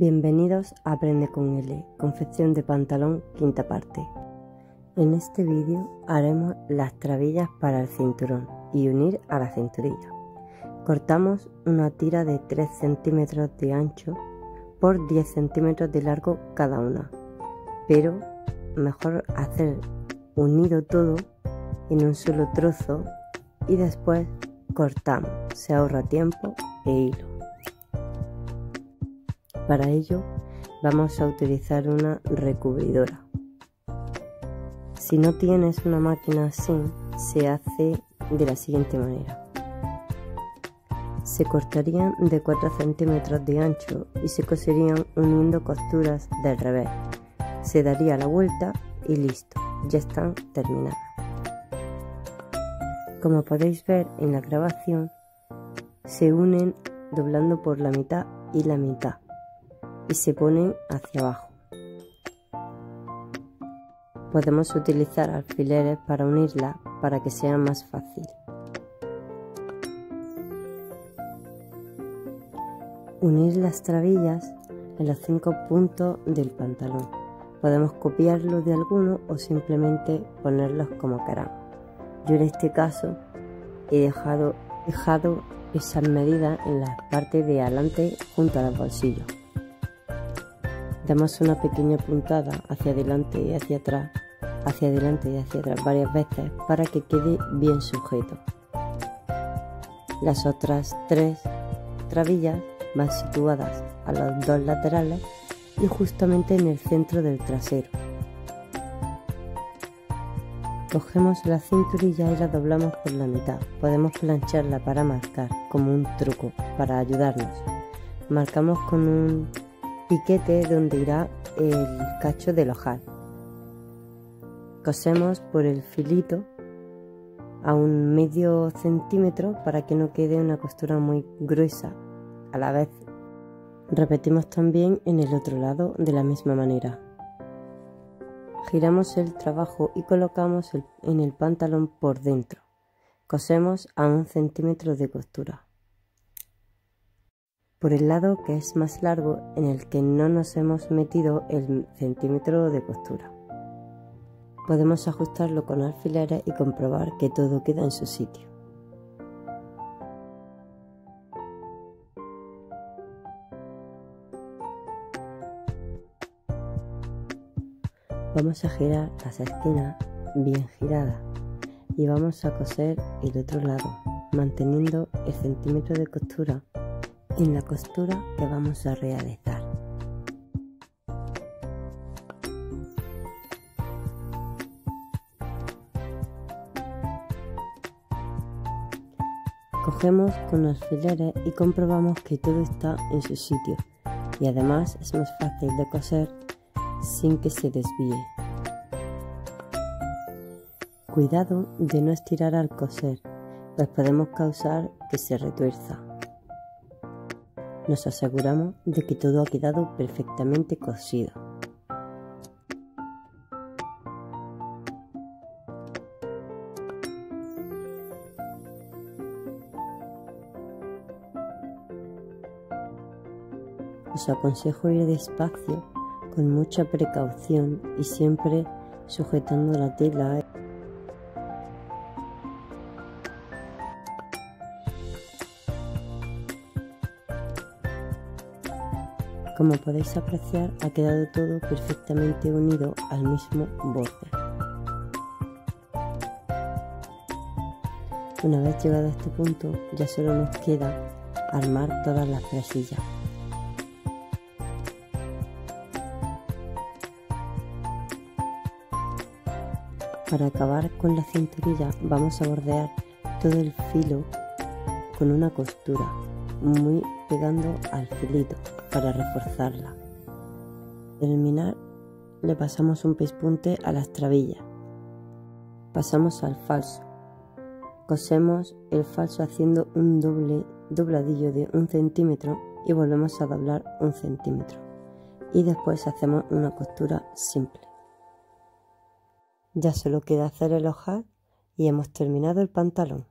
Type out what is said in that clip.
Bienvenidos a Aprende con L, confección de pantalón quinta parte. En este vídeo haremos las trabillas para el cinturón y unir a la cinturilla. Cortamos una tira de 3 centímetros de ancho por 10 centímetros de largo cada una, pero mejor hacer unido todo en un solo trozo y después cortamos, se ahorra tiempo e hilo. Para ello vamos a utilizar una recubridora. Si no tienes una máquina así, se hace de la siguiente manera. Se cortarían de 4 centímetros de ancho y se coserían uniendo costuras del revés. Se daría la vuelta y listo, ya están terminadas. Como podéis ver en la grabación, se unen doblando por la mitad y la mitad y se ponen hacia abajo. Podemos utilizar alfileres para unirla para que sea más fácil. Unir las trabillas en los cinco puntos del pantalón. Podemos copiarlo de alguno o simplemente ponerlos como queramos. Yo en este caso he dejado, esas medidas en la parte de adelante junto a los bolsillos. Damos una pequeña puntada hacia adelante y hacia atrás, hacia adelante y hacia atrás varias veces para que quede bien sujeto. Las otras tres trabillas van situadas a los dos laterales y justamente en el centro del trasero. Cogemos la cinturilla y la doblamos por la mitad. Podemos plancharla para marcar como un truco para ayudarnos. Marcamos con un piquete donde irá el cacho del ojal. Cosemos por el filito a un medio centímetro para que no quede una costura muy gruesa a la vez. Repetimos también en el otro lado de la misma manera. Giramos el trabajo y colocamos en el pantalón por dentro. Cosemos a un centímetro de costura por el lado que es más largo en el que no nos hemos metido el centímetro de costura. Podemos ajustarlo con alfileres y comprobar que todo queda en su sitio. Vamos a girar las esquinas bien giradas y vamos a coser el otro lado manteniendo el centímetro de costura en la costura que vamos a realizar. Cogemos con alfileres y comprobamos que todo está en su sitio y además es más fácil de coser sin que se desvíe. Cuidado de no estirar al coser, pues podemos causar que se retuerza nos aseguramos de que todo ha quedado perfectamente cosido. Os aconsejo ir despacio, con mucha precaución y siempre sujetando la tela Como podéis apreciar, ha quedado todo perfectamente unido al mismo borde. Una vez llegado a este punto, ya solo nos queda armar todas las presillas. Para acabar con la cinturilla vamos a bordear todo el filo con una costura, muy pegando al filito para reforzarla. Terminar le pasamos un pespunte a las trabillas. Pasamos al falso. Cosemos el falso haciendo un doble dobladillo de un centímetro y volvemos a doblar un centímetro. Y después hacemos una costura simple. Ya solo queda hacer el ojal y hemos terminado el pantalón.